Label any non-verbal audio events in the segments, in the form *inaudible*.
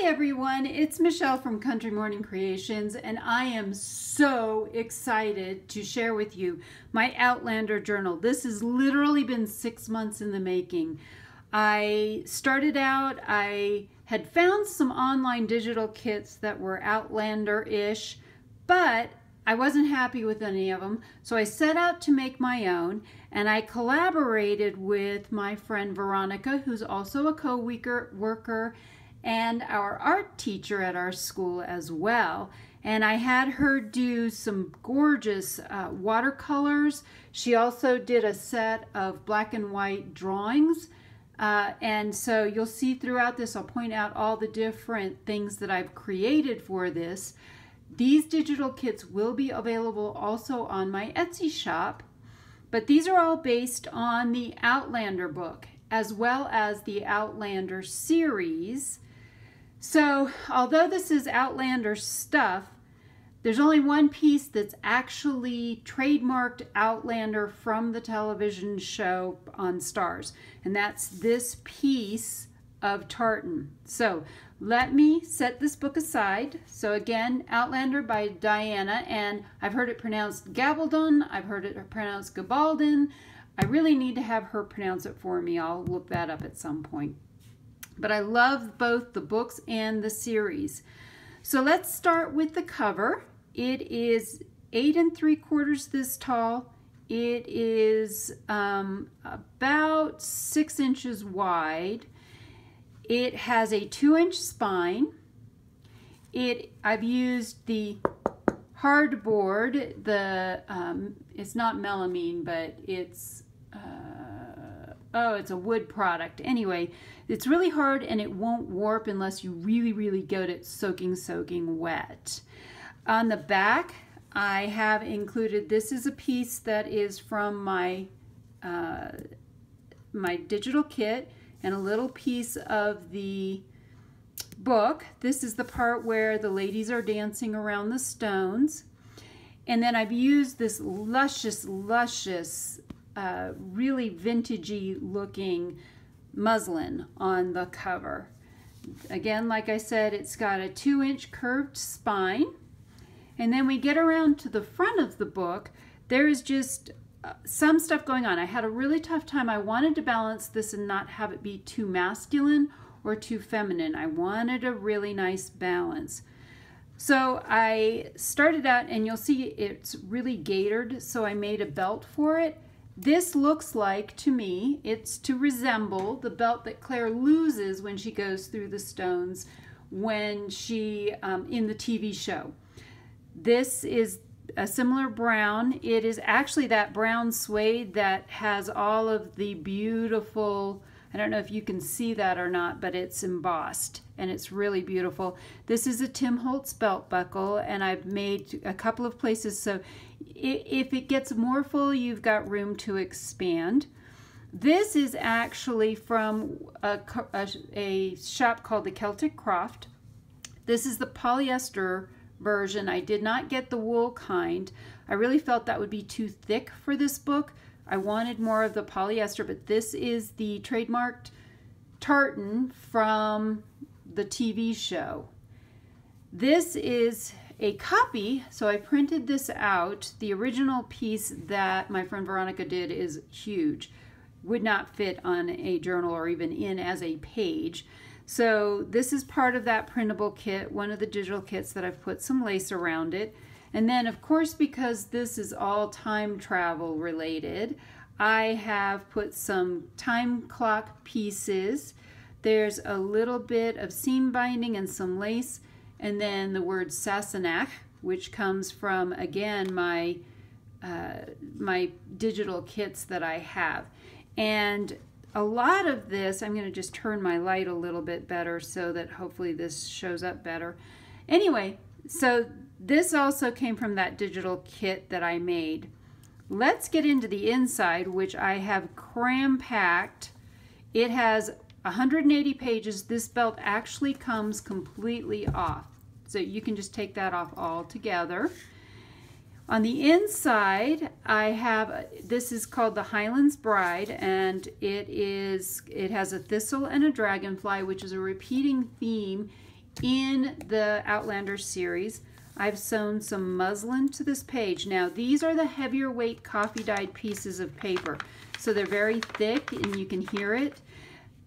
Hi everyone, it's Michelle from Country Morning Creations and I am so excited to share with you my Outlander journal. This has literally been six months in the making. I started out, I had found some online digital kits that were Outlander-ish, but I wasn't happy with any of them, so I set out to make my own and I collaborated with my friend Veronica, who's also a co-worker and our art teacher at our school as well. And I had her do some gorgeous uh, watercolors. She also did a set of black and white drawings. Uh, and so you'll see throughout this, I'll point out all the different things that I've created for this. These digital kits will be available also on my Etsy shop, but these are all based on the Outlander book as well as the Outlander series so although this is Outlander stuff, there's only one piece that's actually trademarked Outlander from the television show on Starz, and that's this piece of tartan. So let me set this book aside. So again, Outlander by Diana, and I've heard it pronounced Gabaldon, I've heard it pronounced Gabaldon. I really need to have her pronounce it for me. I'll look that up at some point but I love both the books and the series. So let's start with the cover. It is eight and three quarters this tall. It is um, about six inches wide. It has a two inch spine. It I've used the hardboard, the um, it's not melamine, but it's uh, oh, it's a wood product. Anyway, it's really hard and it won't warp unless you really, really get it soaking, soaking wet. On the back, I have included, this is a piece that is from my, uh, my digital kit and a little piece of the book. This is the part where the ladies are dancing around the stones. And then I've used this luscious, luscious, uh, really vintagey looking muslin on the cover. Again, like I said, it's got a two inch curved spine. And then we get around to the front of the book, there is just uh, some stuff going on. I had a really tough time. I wanted to balance this and not have it be too masculine or too feminine. I wanted a really nice balance. So I started out and you'll see it's really gaitered. So I made a belt for it this looks like, to me, it's to resemble the belt that Claire loses when she goes through the stones when she, um, in the TV show. This is a similar brown. It is actually that brown suede that has all of the beautiful I don't know if you can see that or not, but it's embossed and it's really beautiful. This is a Tim Holtz belt buckle and I've made a couple of places so if it gets more full, you've got room to expand. This is actually from a, a, a shop called the Celtic Croft. This is the polyester version. I did not get the wool kind. I really felt that would be too thick for this book. I wanted more of the polyester, but this is the trademarked tartan from the TV show. This is a copy, so I printed this out. The original piece that my friend Veronica did is huge. Would not fit on a journal or even in as a page. So this is part of that printable kit, one of the digital kits that I've put some lace around it. And then of course, because this is all time travel related, I have put some time clock pieces. There's a little bit of seam binding and some lace, and then the word Sassenach, which comes from, again, my, uh, my digital kits that I have. And a lot of this, I'm going to just turn my light a little bit better so that hopefully this shows up better. Anyway, so this also came from that digital kit that I made. Let's get into the inside, which I have cram-packed. It has 180 pages. This belt actually comes completely off. So you can just take that off all together. On the inside, I have, this is called the Highlands Bride, and it is, it has a thistle and a dragonfly, which is a repeating theme in the Outlander series. I've sewn some muslin to this page. Now these are the heavier weight coffee dyed pieces of paper. So they're very thick and you can hear it.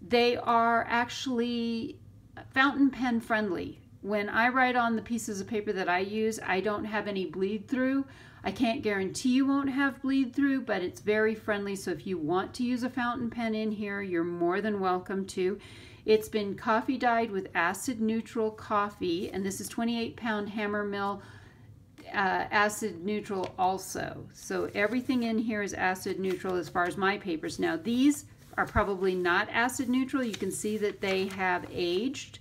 They are actually fountain pen friendly. When I write on the pieces of paper that I use, I don't have any bleed through. I can't guarantee you won't have bleed through, but it's very friendly. So if you want to use a fountain pen in here, you're more than welcome to. It's been coffee dyed with acid neutral coffee, and this is 28 pound Hammermill uh, acid neutral also. So everything in here is acid neutral as far as my papers. Now these are probably not acid neutral. You can see that they have aged.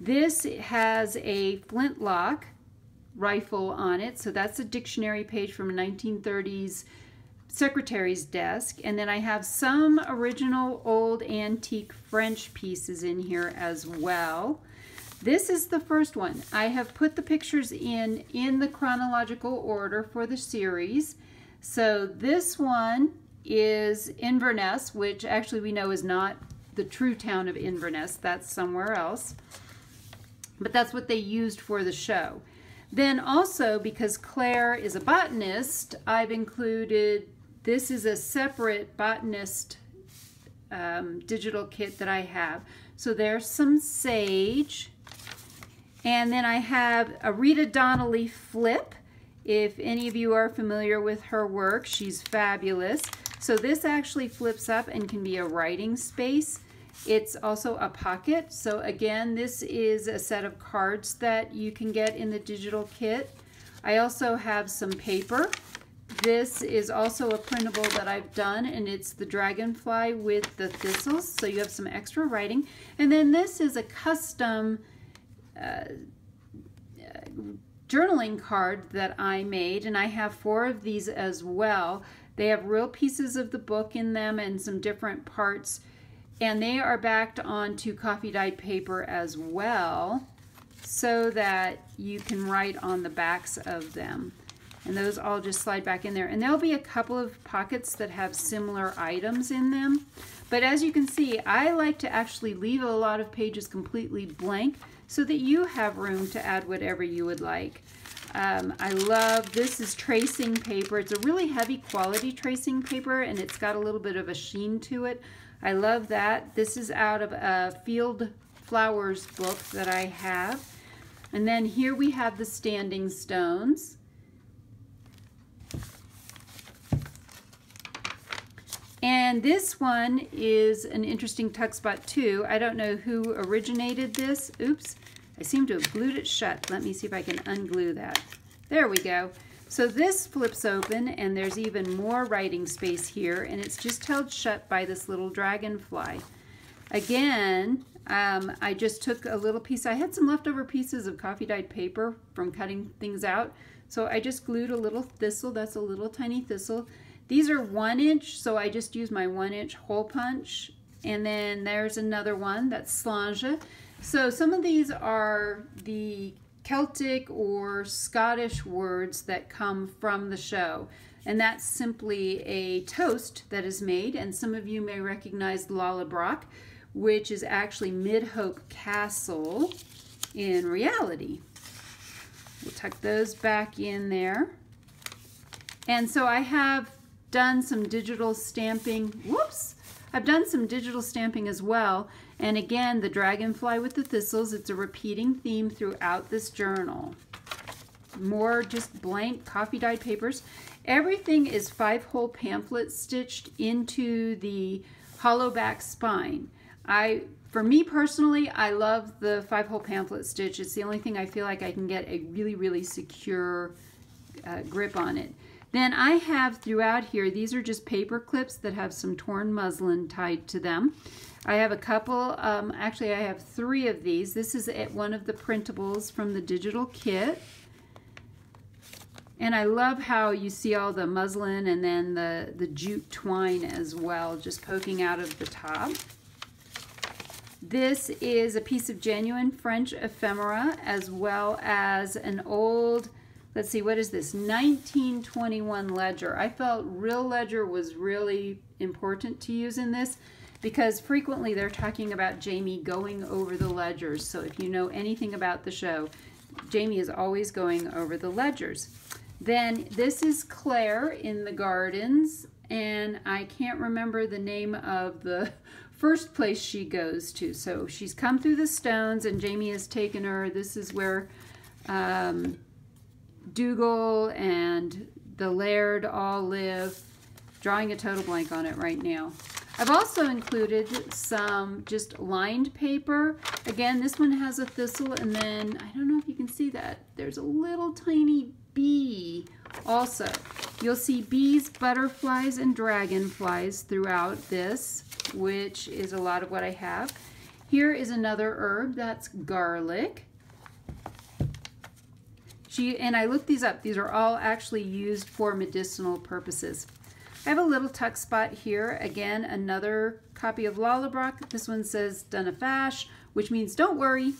This has a flintlock rifle on it. So that's a dictionary page from a 1930s secretary's desk. And then I have some original old antique French pieces in here as well. This is the first one. I have put the pictures in in the chronological order for the series. So this one is Inverness, which actually we know is not the true town of Inverness. That's somewhere else. But that's what they used for the show. Then also, because Claire is a botanist, I've included, this is a separate botanist um, digital kit that I have. So there's some sage. And then I have a Rita Donnelly flip. If any of you are familiar with her work, she's fabulous. So this actually flips up and can be a writing space. It's also a pocket. So again, this is a set of cards that you can get in the digital kit. I also have some paper. This is also a printable that I've done and it's the dragonfly with the thistles. So you have some extra writing. And then this is a custom uh, journaling card that I made and I have four of these as well. They have real pieces of the book in them and some different parts and they are backed onto coffee dyed paper as well so that you can write on the backs of them. And those all just slide back in there. And there'll be a couple of pockets that have similar items in them. But as you can see, I like to actually leave a lot of pages completely blank so that you have room to add whatever you would like. Um, I love, this is tracing paper. It's a really heavy quality tracing paper and it's got a little bit of a sheen to it. I love that. This is out of a Field Flowers book that I have. And then here we have the standing stones. And this one is an interesting tuck spot too. I don't know who originated this. Oops, I seem to have glued it shut. Let me see if I can unglue that. There we go. So this flips open and there's even more writing space here and it's just held shut by this little dragonfly. Again, um, I just took a little piece. I had some leftover pieces of coffee dyed paper from cutting things out. So I just glued a little thistle. That's a little tiny thistle. These are one inch, so I just used my one inch hole punch. And then there's another one that's Slàinte. So some of these are the Celtic or Scottish words that come from the show. And that's simply a toast that is made. And some of you may recognize Lallybroch, which is actually Midhope Castle in reality. We'll tuck those back in there. And so I have done some digital stamping. Whoops! I've done some digital stamping as well. And again, the dragonfly with the thistles, it's a repeating theme throughout this journal. More just blank coffee dyed papers. Everything is five hole pamphlet stitched into the hollow back spine. I, for me personally, I love the five hole pamphlet stitch. It's the only thing I feel like I can get a really, really secure uh, grip on it. Then I have throughout here, these are just paper clips that have some torn muslin tied to them. I have a couple, um, actually I have three of these. This is one of the printables from the digital kit. And I love how you see all the muslin and then the, the jute twine as well, just poking out of the top. This is a piece of genuine French ephemera as well as an old, let's see, what is this? 1921 ledger. I felt real ledger was really important to use in this. because frequently they're talking about Jamie going over the ledgers. So if you know anything about the show, Jamie is always going over the ledgers. Then this is Claire in the gardens, and I can't remember the name of the *laughs* first place she goes to. So she's come through the stones, and Jamie has taken her. This is where um, Dougal and the Laird all live. Drawing a total blank on it right now. I've also included some just lined paper. Again, this one has a thistle, and then, I don't know if you can see that, there's a little tiny bee also. You'll see bees, butterflies, and dragonflies throughout this, which is a lot of what I have. Here is another herb, that's garlic. She, and I looked these up. These are all actually used for medicinal purposes. I have a little tuck spot here. Again, another copy of Lallybroch. This one says Dinna fash, which means don't worry.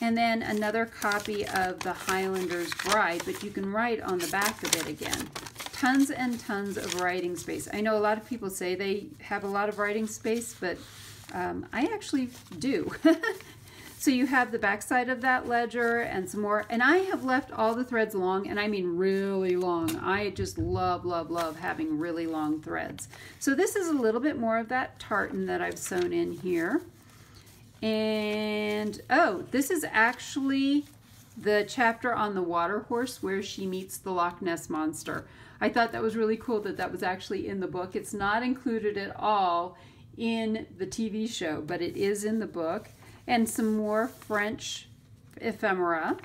And then another copy of The Highlander's Bride, but you can write on the back of it again. Tons and tons of writing space. I know a lot of people say they have a lot of writing space, but um, I actually do. *laughs* So you have the backside of that ledger and some more. And I have left all the threads long, and I mean really long. I just love, love, love having really long threads. So this is a little bit more of that tartan that I've sewn in here. And, oh, this is actually the chapter on the water horse where she meets the Loch Ness Monster. I thought that was really cool that that was actually in the book. It's not included at all in the TV show, but it is in the book and some more French ephemera.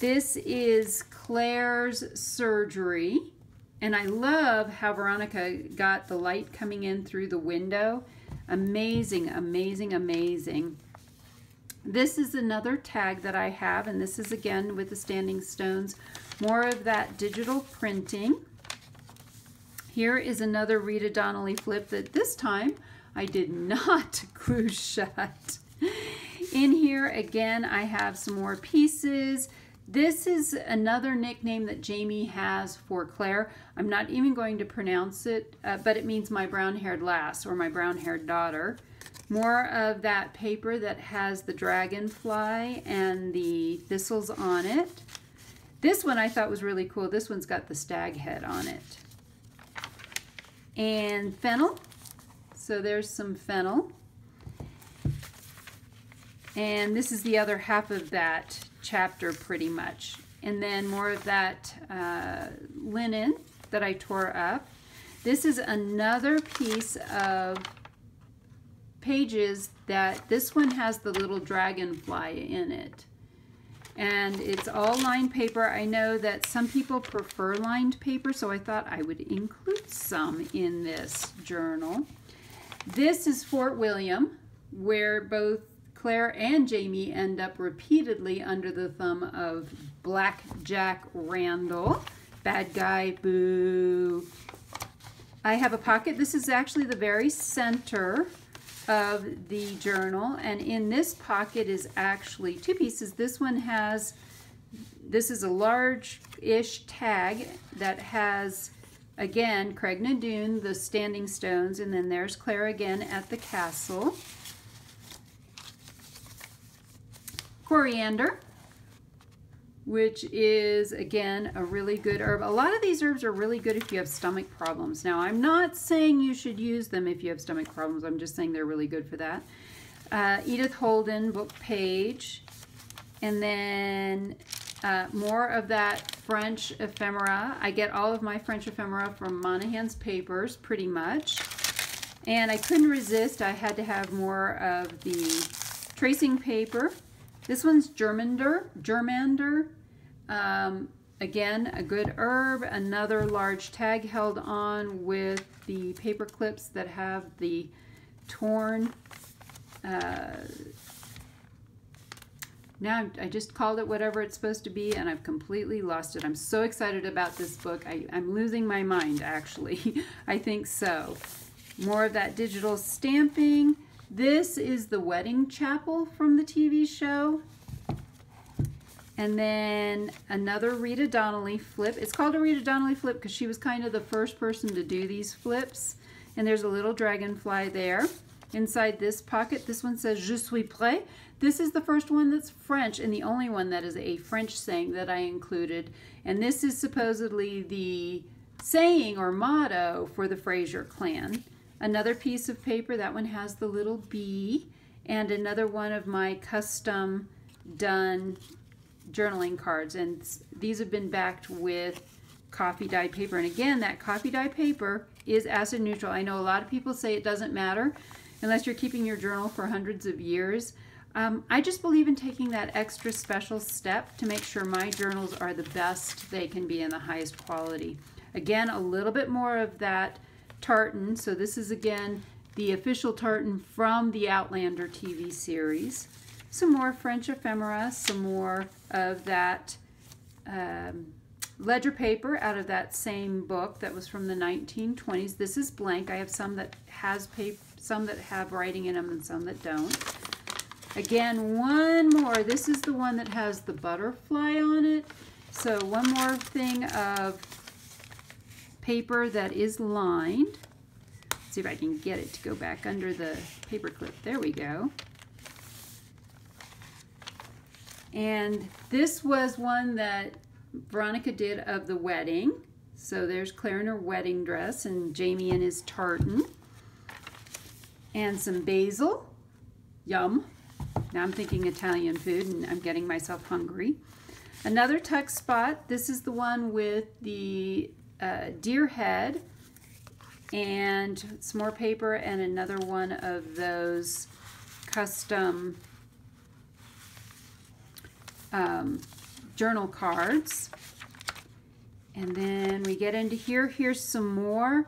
This is Claire's surgery. And I love how Veronica got the light coming in through the window. Amazing, amazing, amazing. This is another tag that I have, and this is again with the Standing Stones. More of that digital printing. Here is another Rita Donnelly flip that this time I did not *laughs* glue shut. In here, again, I have some more pieces. This is another nickname that Jamie has for Claire. I'm not even going to pronounce it, uh, but it means my brown-haired lass or my brown-haired daughter. More of that paper that has the dragonfly and the thistles on it. This one I thought was really cool. This one's got the stag head on it. And fennel. So there's some fennel. And this is the other half of that chapter pretty much. And then more of that uh, linen that I tore up. This is another piece of pages that this one has the little dragonfly in it. And it's all lined paper. I know that some people prefer lined paper, so I thought I would include some in this journal. This is Fort William, where both Claire and Jamie end up repeatedly under the thumb of Black Jack Randall. Bad guy, boo. I have a pocket. This is actually the very center of the journal. And in this pocket is actually two pieces. This one has, this is a large-ish tag that has Again, Craig Doone, the Standing Stones, and then there's Claire again at the castle. Coriander, which is, again, a really good herb. A lot of these herbs are really good if you have stomach problems. Now, I'm not saying you should use them if you have stomach problems. I'm just saying they're really good for that. Uh, Edith Holden book page. And then uh, more of that French ephemera. I get all of my French ephemera from Monahan's Papers, pretty much. And I couldn't resist. I had to have more of the tracing paper. This one's Germander. Germander. Um, again, a good herb. Another large tag held on with the paper clips that have the torn uh, now I just called it whatever it's supposed to be and I've completely lost it. I'm so excited about this book. I, am losing my mind actually. *laughs* I think so. More of that digital stamping. This is the wedding chapel from the TV show. And then another Rita Donnelly flip. It's called a Rita Donnelly flip because she was kind of the first person to do these flips. And there's a little dragonfly there. Inside this pocket, this one says Je suis prêt. This is the first one that's French and the only one that is a French saying that I included. And this is supposedly the saying or motto for the Fraser clan. Another piece of paper, that one has the little bee, and another one of my custom done journaling cards. And these have been backed with coffee dye paper. And again, that coffee dye paper is acid neutral. I know a lot of people say it doesn't matter unless you're keeping your journal for hundreds of years. Um, I just believe in taking that extra special step to make sure my journals are the best they can be in the highest quality. Again, a little bit more of that tartan. So this is again the official tartan from the Outlander TV series. Some more French ephemera, some more of that um, ledger paper out of that same book that was from the 1920s. This is blank. I have some that has paper, some that have writing in them and some that don't. Again, one more. This is the one that has the butterfly on it. So one more thing of paper that is lined. Let's see if I can get it to go back under the paper clip. There we go. And this was one that Veronica did of the wedding. So there's Claire in her wedding dress and Jamie in his tartan. And some basil. Yum. Now I'm thinking Italian food and I'm getting myself hungry. Another tuck spot. This is the one with the uh, deer head and some more paper and another one of those custom um, journal cards. And then we get into here. Here's some more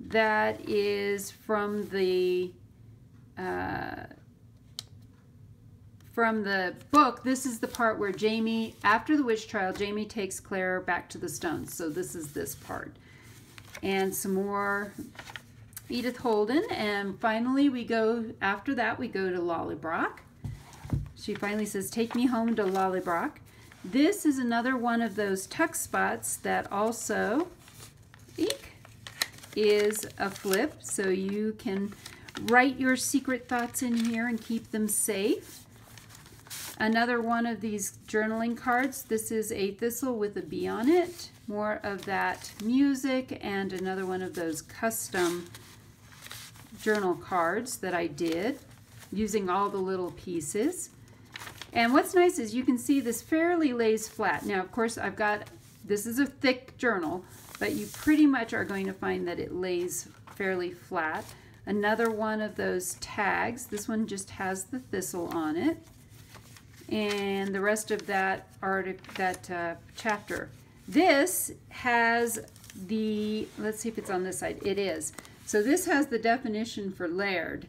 that is from the uh, from the book, this is the part where Jamie, after the witch trial, Jamie takes Claire back to the stones. So this is this part. And some more Edith Holden. And finally we go, after that we go to Lallybroch. She finally says, take me home to Lallybroch. This is another one of those tuck spots that also, eek, is a flip. So you can write your secret thoughts in here and keep them safe. Another one of these journaling cards. This is a thistle with a bee on it. More of that music and another one of those custom journal cards that I did using all the little pieces. And what's nice is you can see this fairly lays flat. Now, of course, I've got, this is a thick journal, but you pretty much are going to find that it lays fairly flat. Another one of those tags. This one just has the thistle on it and the rest of that art that uh, chapter. This has the, let's see if it's on this side. It is. So this has the definition for laird.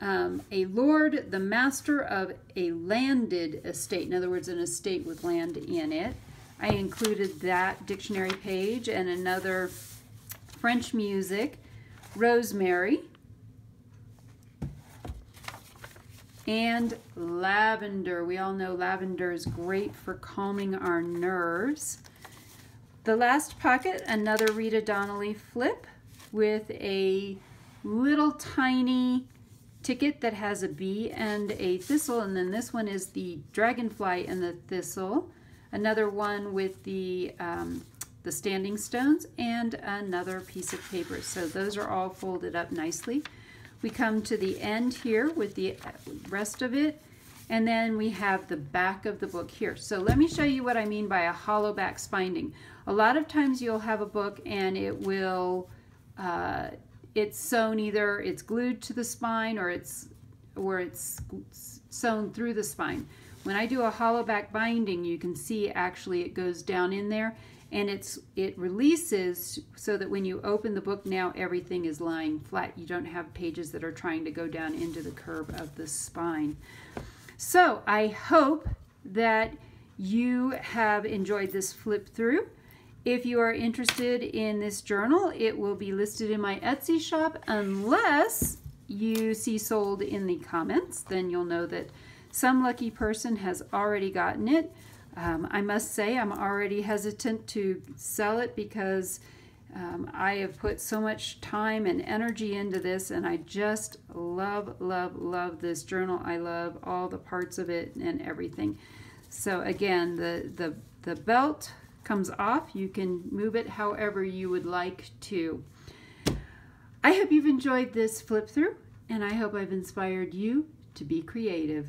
Um, a lord, the master of a landed estate. In other words, an estate with land in it. I included that dictionary page and another French music, rosemary, and lavender. We all know lavender is great for calming our nerves. The last pocket, another Rita Donnelly flip with a little tiny ticket that has a bee and a thistle, and then this one is the dragonfly and the thistle. Another one with the um, the standing stones and another piece of paper. So those are all folded up nicely. We come to the end here with the rest of it, and then we have the back of the book here. So let me show you what I mean by a hollow back spinding. A lot of times you'll have a book and it will, uh, it's sewn either, it's glued to the spine or it's, or it's sewn through the spine. When I do a hollow back binding, you can see actually it goes down in there and it's it releases so that when you open the book now everything is lying flat. You don't have pages that are trying to go down into the curve of the spine. So I hope that you have enjoyed this flip through. If you are interested in this journal it will be listed in my Etsy shop. Unless you see sold in the comments then you'll know that some lucky person has already gotten it um, I must say I'm already hesitant to sell it because Um, I have put so much time and energy into this, and I just love, love, love this journal. I love all the parts of it and everything. So again, the, the, the belt comes off. You can move it however you would like to. I hope you've enjoyed this flip through, and I hope I've inspired you to be creative.